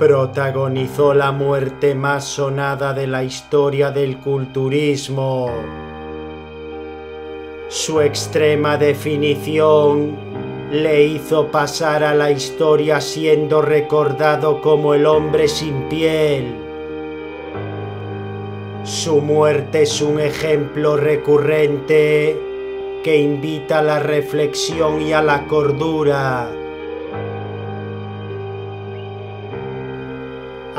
protagonizó la muerte más sonada de la historia del culturismo. Su extrema definición le hizo pasar a la historia siendo recordado como el hombre sin piel. Su muerte es un ejemplo recurrente que invita a la reflexión y a la cordura.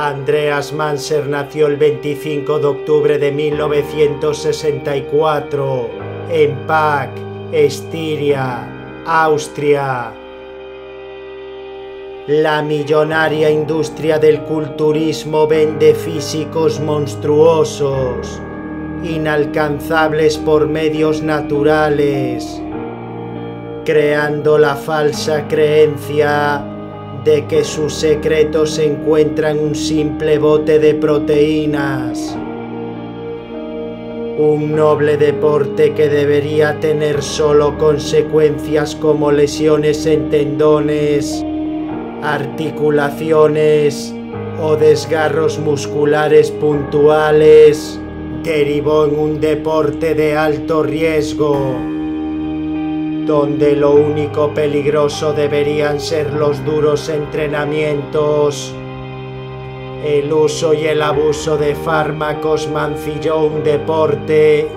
Andreas Manser nació el 25 de octubre de 1964 en Pack, Estiria, Austria. La millonaria industria del culturismo vende físicos monstruosos, inalcanzables por medios naturales, creando la falsa creencia de que su secreto se encuentra en un simple bote de proteínas. Un noble deporte que debería tener solo consecuencias como lesiones en tendones, articulaciones o desgarros musculares puntuales, derivó en un deporte de alto riesgo donde lo único peligroso deberían ser los duros entrenamientos. El uso y el abuso de fármacos mancilló un deporte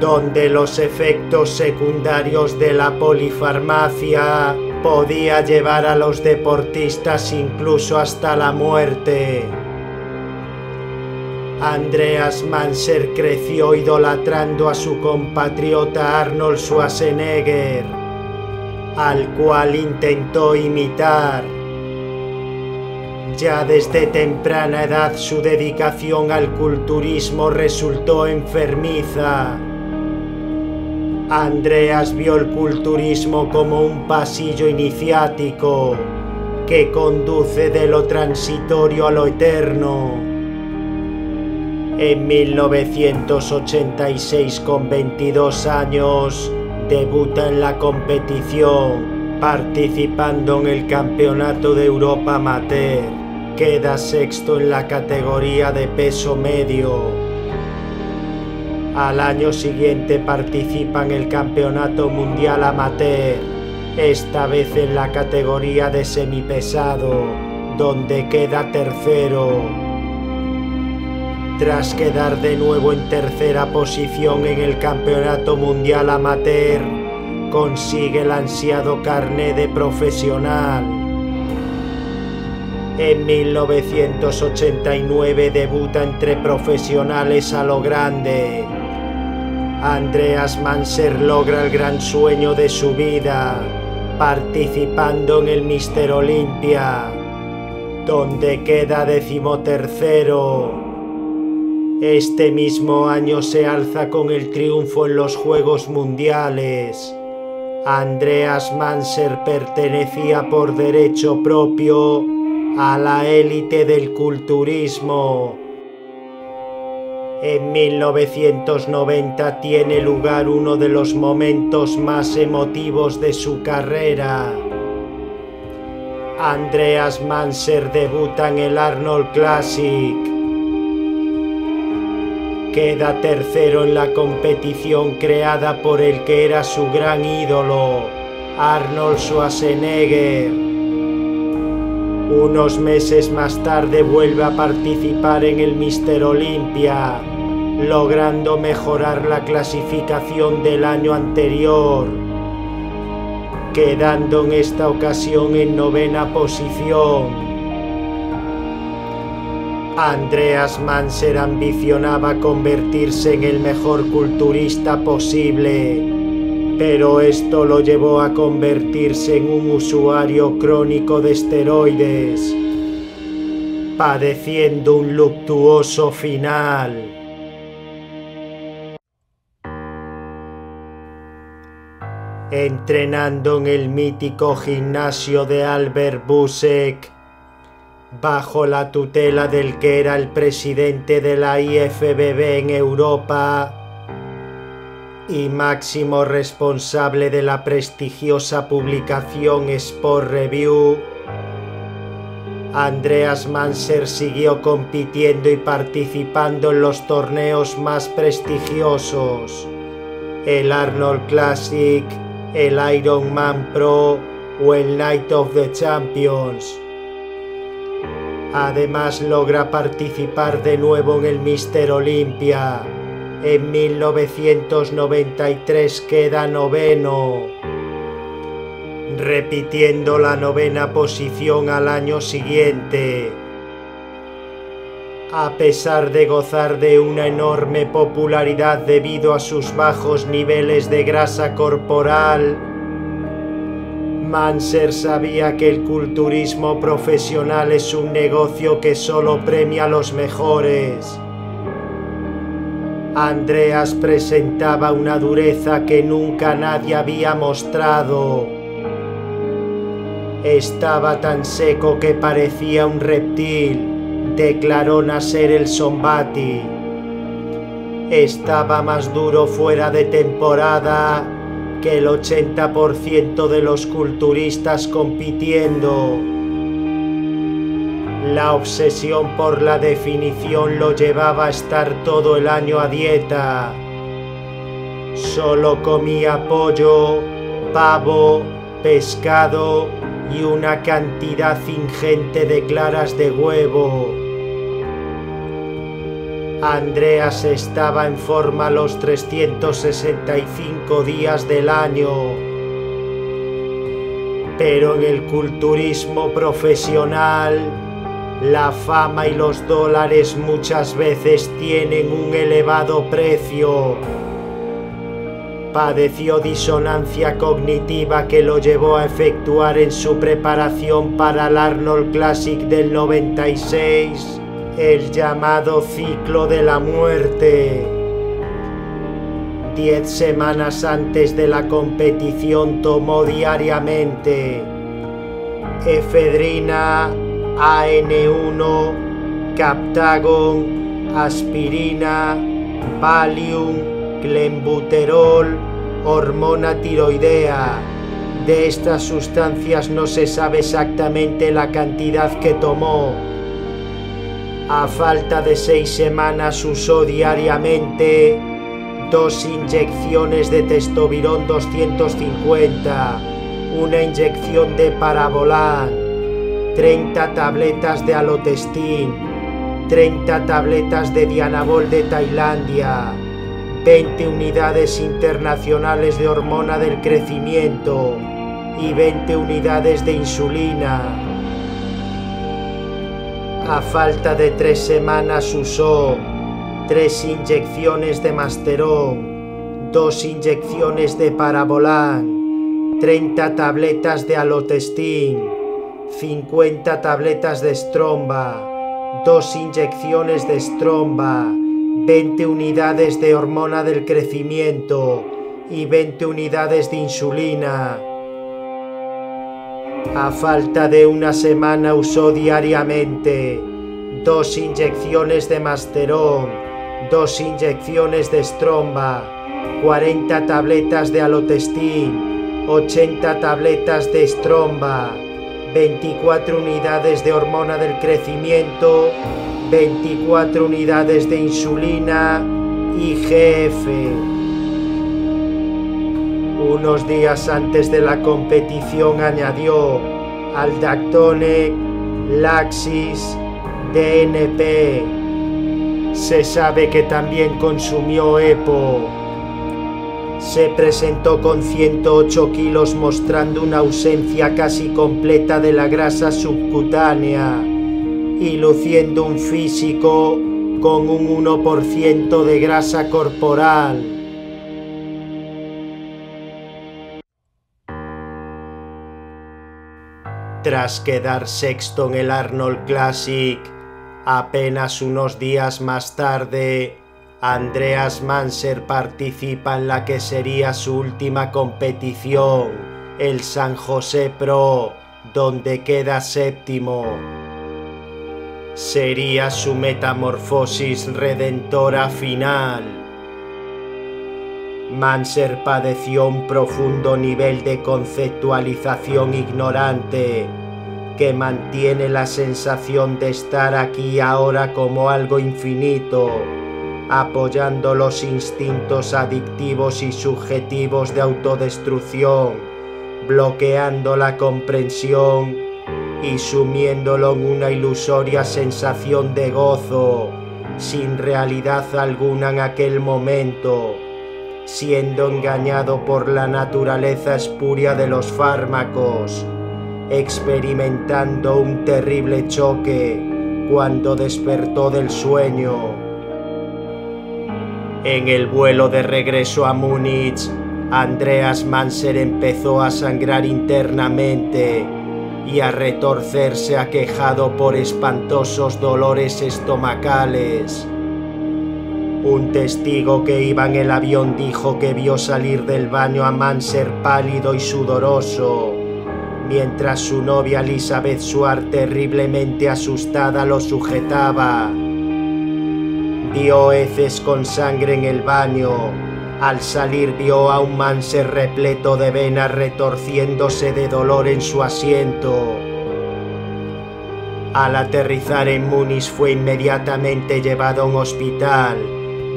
donde los efectos secundarios de la polifarmacia podía llevar a los deportistas incluso hasta la muerte. Andreas Manser creció idolatrando a su compatriota Arnold Schwarzenegger, al cual intentó imitar. Ya desde temprana edad su dedicación al culturismo resultó enfermiza. Andreas vio el culturismo como un pasillo iniciático que conduce de lo transitorio a lo eterno en 1986, con 22 años, debuta en la competición, participando en el Campeonato de Europa Amateur. Queda sexto en la categoría de peso medio. Al año siguiente participa en el Campeonato Mundial Amateur, esta vez en la categoría de semipesado, donde queda tercero tras quedar de nuevo en tercera posición en el Campeonato Mundial Amateur, consigue el ansiado carné de profesional. En 1989 debuta entre profesionales a lo grande. Andreas Manser logra el gran sueño de su vida, participando en el Mister Olympia, donde queda decimotercero. Este mismo año se alza con el triunfo en los Juegos Mundiales. Andreas Manser pertenecía por derecho propio a la élite del culturismo. En 1990 tiene lugar uno de los momentos más emotivos de su carrera. Andreas Manser debuta en el Arnold Classic Queda tercero en la competición creada por el que era su gran ídolo, Arnold Schwarzenegger. Unos meses más tarde vuelve a participar en el Mister Olympia, logrando mejorar la clasificación del año anterior, quedando en esta ocasión en novena posición. Andreas Manser ambicionaba convertirse en el mejor culturista posible, pero esto lo llevó a convertirse en un usuario crónico de esteroides, padeciendo un luctuoso final. Entrenando en el mítico gimnasio de Albert Busek, bajo la tutela del que era el presidente de la IFBB en Europa y máximo responsable de la prestigiosa publicación Sport Review, Andreas Manser siguió compitiendo y participando en los torneos más prestigiosos, el Arnold Classic, el Ironman Pro o el Night of the Champions. Además logra participar de nuevo en el Mister Olympia. En 1993 queda noveno, repitiendo la novena posición al año siguiente. A pesar de gozar de una enorme popularidad debido a sus bajos niveles de grasa corporal, Manser sabía que el culturismo profesional es un negocio que solo premia a los mejores. Andreas presentaba una dureza que nunca nadie había mostrado. Estaba tan seco que parecía un reptil, declaró Nasser el Sombati. Estaba más duro fuera de temporada que el 80% de los culturistas compitiendo. La obsesión por la definición lo llevaba a estar todo el año a dieta. Solo comía pollo, pavo, pescado y una cantidad ingente de claras de huevo. Andreas estaba en forma los 365 días del año. Pero en el culturismo profesional, la fama y los dólares muchas veces tienen un elevado precio. Padeció disonancia cognitiva que lo llevó a efectuar en su preparación para el Arnold Classic del 96 el llamado ciclo de la muerte. Diez semanas antes de la competición tomó diariamente efedrina, AN1, Captagon, aspirina, Valium, clenbuterol, hormona tiroidea. De estas sustancias no se sabe exactamente la cantidad que tomó a falta de seis semanas usó diariamente dos inyecciones de testovirón 250, una inyección de parabolán, 30 tabletas de alotestín, 30 tabletas de dianabol de Tailandia, 20 unidades internacionales de hormona del crecimiento y 20 unidades de insulina a falta de tres semanas usó tres inyecciones de Masterón, dos inyecciones de Parabolán, 30 tabletas de Alotestin, 50 tabletas de Stromba, dos inyecciones de Stromba, 20 unidades de hormona del crecimiento y 20 unidades de insulina a falta de una semana usó diariamente dos inyecciones de Masterón, dos inyecciones de Stromba, 40 tabletas de Alotestin, 80 tabletas de Stromba, 24 unidades de hormona del crecimiento, 24 unidades de insulina y GF. Unos días antes de la competición añadió Aldactone, Laxis, DNP. Se sabe que también consumió EPO. Se presentó con 108 kilos mostrando una ausencia casi completa de la grasa subcutánea y luciendo un físico con un 1% de grasa corporal. Tras quedar sexto en el Arnold Classic, apenas unos días más tarde, Andreas Manser participa en la que sería su última competición, el San José Pro, donde queda séptimo. Sería su metamorfosis redentora final Manser padeció un profundo nivel de conceptualización ignorante que mantiene la sensación de estar aquí ahora como algo infinito, apoyando los instintos adictivos y subjetivos de autodestrucción, bloqueando la comprensión y sumiéndolo en una ilusoria sensación de gozo, sin realidad alguna en aquel momento, siendo engañado por la naturaleza espuria de los fármacos, experimentando un terrible choque cuando despertó del sueño. En el vuelo de regreso a Múnich, Andreas Manser empezó a sangrar internamente y a retorcerse aquejado por espantosos dolores estomacales. Un testigo que iba en el avión dijo que vio salir del baño a Manser pálido y sudoroso, mientras su novia Elizabeth Suar terriblemente asustada lo sujetaba. Vio heces con sangre en el baño. Al salir vio a un Manser repleto de venas retorciéndose de dolor en su asiento. Al aterrizar en Múnich fue inmediatamente llevado a un hospital,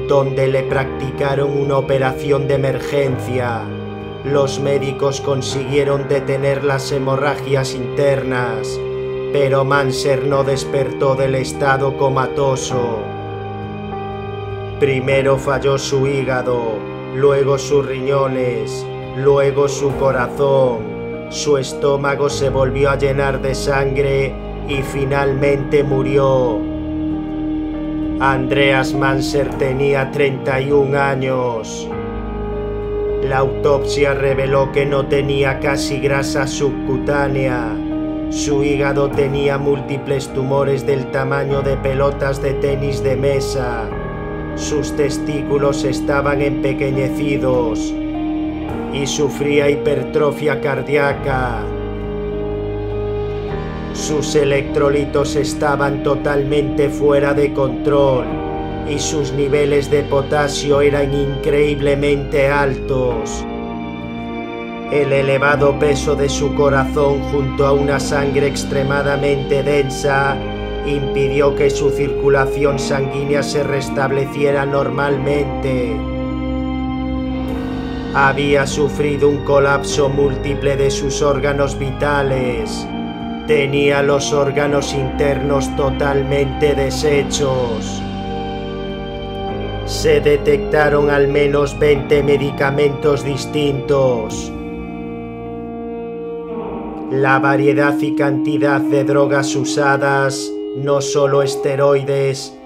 donde le practicaron una operación de emergencia. Los médicos consiguieron detener las hemorragias internas, pero Manser no despertó del estado comatoso. Primero falló su hígado, luego sus riñones, luego su corazón, su estómago se volvió a llenar de sangre y finalmente murió. Andreas Manser tenía 31 años. La autopsia reveló que no tenía casi grasa subcutánea. Su hígado tenía múltiples tumores del tamaño de pelotas de tenis de mesa. Sus testículos estaban empequeñecidos y sufría hipertrofia cardíaca. Sus electrolitos estaban totalmente fuera de control y sus niveles de potasio eran increíblemente altos. El elevado peso de su corazón junto a una sangre extremadamente densa impidió que su circulación sanguínea se restableciera normalmente. Había sufrido un colapso múltiple de sus órganos vitales. Tenía los órganos internos totalmente deshechos. Se detectaron al menos 20 medicamentos distintos. La variedad y cantidad de drogas usadas, no solo esteroides,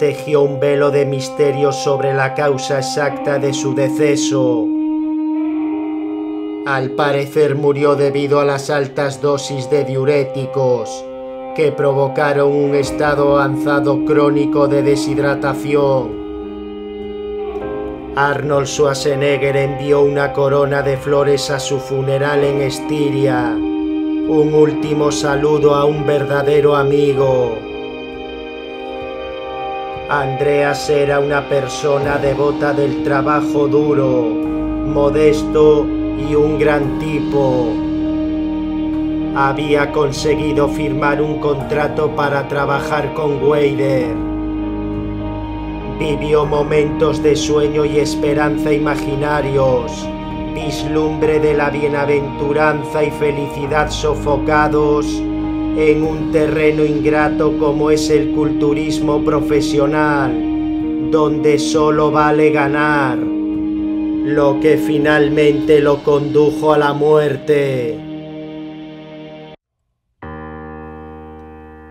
tejió un velo de misterio sobre la causa exacta de su deceso. Al parecer murió debido a las altas dosis de diuréticos que provocaron un estado avanzado crónico de deshidratación. Arnold Schwarzenegger envió una corona de flores a su funeral en Estiria, un último saludo a un verdadero amigo. Andreas era una persona devota del trabajo duro, modesto y un gran tipo. Había conseguido firmar un contrato para trabajar con Weider. Vivió momentos de sueño y esperanza imaginarios, vislumbre de la bienaventuranza y felicidad sofocados en un terreno ingrato como es el culturismo profesional, donde solo vale ganar lo que finalmente lo condujo a la muerte.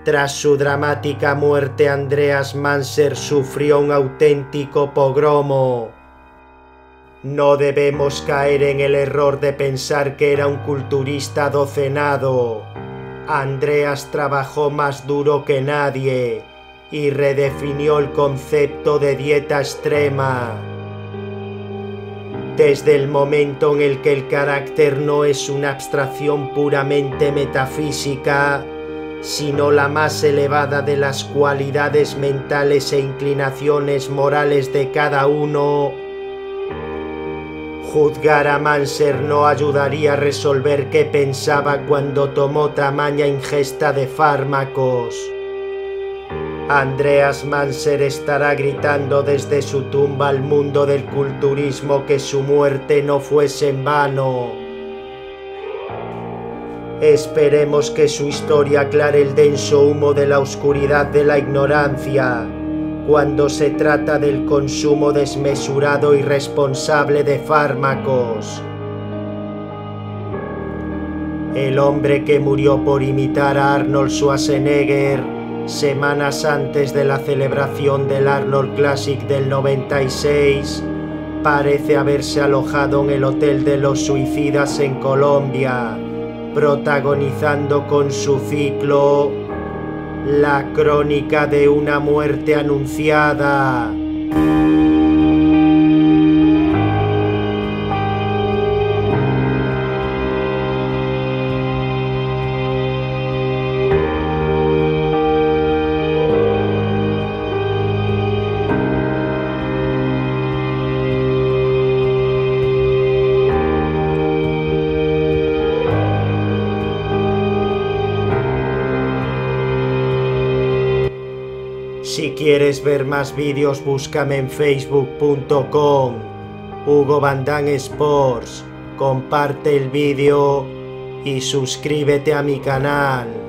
Tras su dramática muerte, Andreas Manser sufrió un auténtico pogromo. No debemos caer en el error de pensar que era un culturista docenado. Andreas trabajó más duro que nadie y redefinió el concepto de dieta extrema. Desde el momento en el que el carácter no es una abstracción puramente metafísica, sino la más elevada de las cualidades mentales e inclinaciones morales de cada uno, Juzgar a Manser no ayudaría a resolver qué pensaba cuando tomó tamaña ingesta de fármacos. Andreas Manser estará gritando desde su tumba al mundo del culturismo que su muerte no fuese en vano. Esperemos que su historia aclare el denso humo de la oscuridad de la ignorancia cuando se trata del consumo desmesurado y responsable de fármacos. El hombre que murió por imitar a Arnold Schwarzenegger semanas antes de la celebración del Arnold Classic del 96 parece haberse alojado en el Hotel de los Suicidas en Colombia, protagonizando con su ciclo la crónica de una muerte anunciada. Quieres ver más vídeos búscame en facebook.com Hugo Bandan Sports. Comparte el vídeo y suscríbete a mi canal.